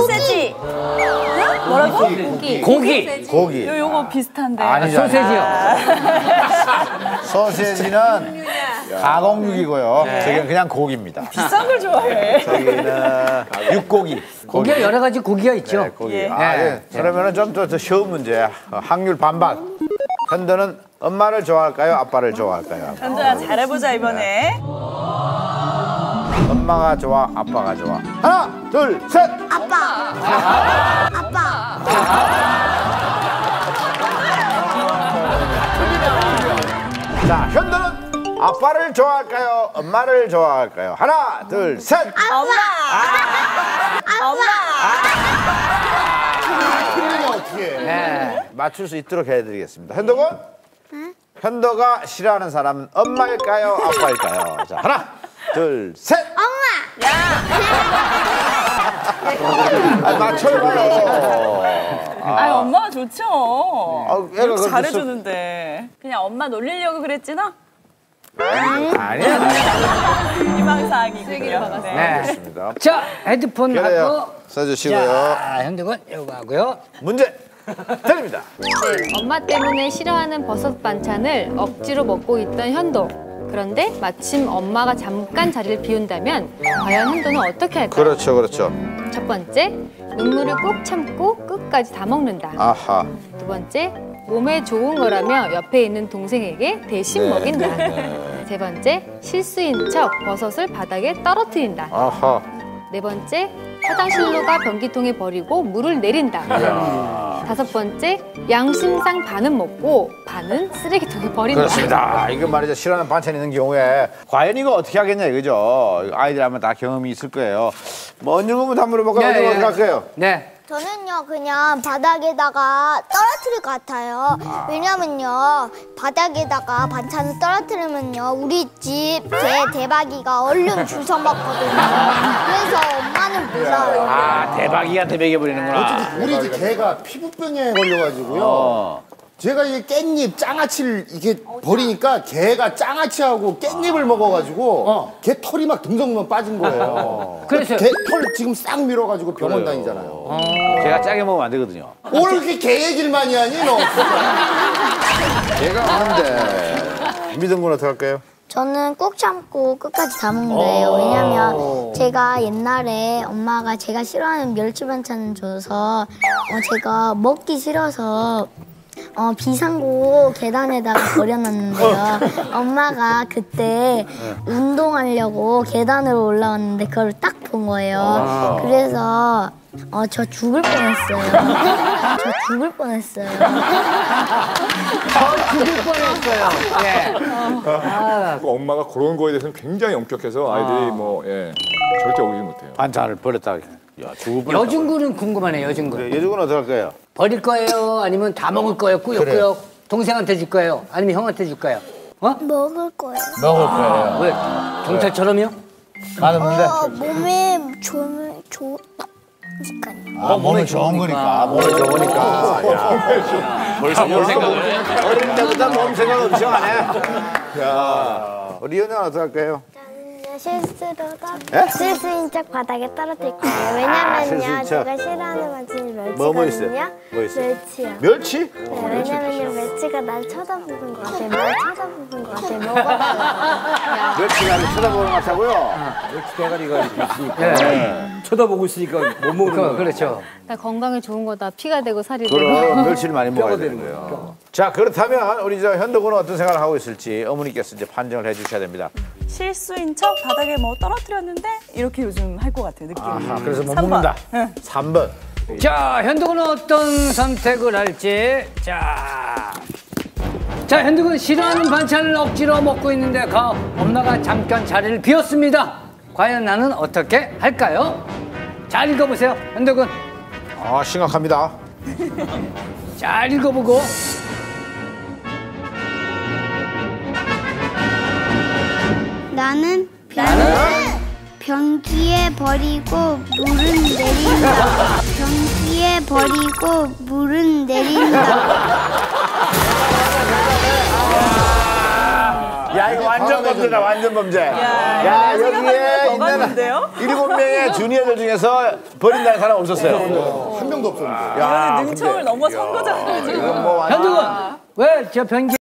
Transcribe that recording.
소세지. 응? 뭐라고? 고기. 고기. 고기. 요 요거 비슷한데. 아니죠. 소세지요. 소세지는 가공육이고요. 저기는 그냥 고기입니다. 비싼 걸 좋아해. 저기는 육고기. 고기 가 여러 가지 고기가 있죠. 네, 고기. 예. 아, 네. 예. 그러면은 좀더 쉬운 문제. 어, 확률 반반. 현도는 엄마를 좋아할까요? 아빠를 좋아할까요? 현도야 잘해보자 이번에. 엄마가 좋아, 아빠가 좋아. 하나, 둘, 셋. 아빠. 아빠. 자, 현도는 아빠를 좋아할까요? 엄마를 좋아할까요? 하나, 둘, 셋. 엄마. 엄마. 네. 맞출 수 있도록 해드리겠습니다. 현도군? 현도가 싫어하는 사람은 엄마일까요? 아빠일까요? 자, 하나, 둘, 셋. 엄마. 아, 맞춰봐요. 아 엄마가 좋죠. 아, 애가 이렇게 잘해주는데. 그냥 엄마 놀리려고 그랬지 너? 아니야. 희망사항이군요. 네. 네. 좋습니다. 자, 헤드폰. 하고. 써주시고요. 자, 현득은 이거 하고요. 문제 드립니다. 엄마 때문에 싫어하는 버섯 반찬을 억지로 먹고 있던 현도. 그런데 마침 엄마가 잠깐 자리를 비운다면 과연 현도는 어떻게 할까요? 그렇죠, 그렇죠. 첫 번째, 눈물을 꾹 참고 끝까지 다 먹는다. 아하. 두 번째, 몸에 좋은 거라며 옆에 있는 동생에게 대신 네, 먹인다. 네. 세 번째, 실수인 척 버섯을 바닥에 떨어뜨린다. 아하. 네 번째, 화장실로 가 변기통에 버리고 물을 내린다. 다섯 번째, 양심상 반은 먹고 반은 쓰레기통에 버린다. 그렇습니다. 이거 말이죠. 싫어하는 반찬 있는 경우에 과연 이거 어떻게 하겠냐 이거죠. 아이들 하면 다 경험이 있을 거예요. 뭐 언제 보면 다 물어볼까요? 네, 네. 어디 갈까요? 네. 저는요 그냥 바닥에다가 떨어뜨릴 것 같아요. 왜냐면요 바닥에다가 반찬을 떨어뜨리면요 우리 집 제 대박이가 얼른 주워 먹거든요. 그래서 엄마는 몰라요. 아 대박이가 대박이 버리는구나. 우리 집 개가 피부병에 걸려가지고요. 어. 제가 이 깻잎 장아찌를 이렇게 버리니까 개가 장아찌하고 깻잎을 먹어가지고 어. 개 털이 막 듬성듬성 빠진 거예요. 그래서- 개 털 지금 싹 밀어가지고 병원 그래요. 다니잖아요. 제가 짜게 먹으면 안 되거든요. 오늘 이렇게 개 얘기를 많이 하니 너? 제가 하는데 믿은 건 어떻게 할까요? 저는 꾹 참고 끝까지 다 먹는데요. 왜냐면 제가 옛날에 엄마가 제가 싫어하는 멸치 반찬 줘서 어, 제가 먹기 싫어서 어, 비상구 계단에다가 버려놨는데요. 엄마가 그때 운동하려고 계단으로 올라왔는데 그걸 딱 본 거예요. 그래서 어, 저 죽을 뻔했어요. 저 죽을 뻔했어요. 죽을 뻔했어요. 예. 그 엄마가 그런 거에 대해서는 굉장히 엄격해서 아이들이 뭐 예, 절대 오지 못해요. 반찬을 버렸다. 야. 여중구는 궁금하네요, 여중구. 그래, 여중은 어떻게 할까요? 버릴 거예요? 아니면 다 먹을 거예요? 꾸역꾸역? 동생한테 줄 거예요? 아니면 형한테 줄 거예요? 어? 먹을 거예요. 먹을 거예요. 왜? 경찰처럼요? 맛없는데? 어, 몸에 좋은 좋으니까요. 아, 몸에 좋은 거니까. 몸에 좋으니까. 야. 벌써 몸 생각을 어릴 때부터 몸 생각 엄청 하네. 야. 우리 연우는 어떻게 할까요? 실수로가 예? 실수인 척 바닥에 떨어뜨릴 거예요. 실수인 왜냐면요 척. 제가 싫어하는 반찬이 뭐, 뭐 멸치거든요. 있어요? 뭐 있어요? 멸치요. 멸치? 네, 왜냐면요 멸치가 날 쳐다보는 것 같아요. 날 쳐다보는 것 같아요. 먹어달라고. 멸치가 나를 쳐다보는 것 같다고요? 쳐다보고 있으니까 못 먹는 그, 거야. 그렇죠. 나 건강에 좋은 거다. 피가 되고 살이 되고. 그럼 멸치를 많이 먹어야 되는 거예요. 자 그렇다면 우리 저 현덕군은 어떤 생각을 하고 있을지 어머니께서 이제 판정을 해주셔야 됩니다. 실수인 척 바닥에 뭐 떨어뜨렸는데 이렇게 요즘 할 것 같아요 느낌이. 아하, 그래서 못삼 번. 먹는다. 3번. 자, 현득은 어떤 선택을 할지. 자. 자, 현득은 싫어하는 반찬을 억지로 먹고 있는데 그 엄마가 잠깐 자리를 비웠습니다. 과연 나는 어떻게 할까요? 잘 읽어보세요, 현득은. 아 심각합니다. 잘 읽어보고. 나는 나는 변기에 버리고 물은 내린다. 변기에 버리고 물은 내린다. 야 이거 완전 범죄다 완전 범죄. 야, 야 여기에 있는? 일곱 명의 주니어들 중에서 버린다는 사람 없었어요. 한 명도 없었는데. 이거는 능청을 넘어 선 거잖아요, 지금. 뭐 현두군 왜저 변기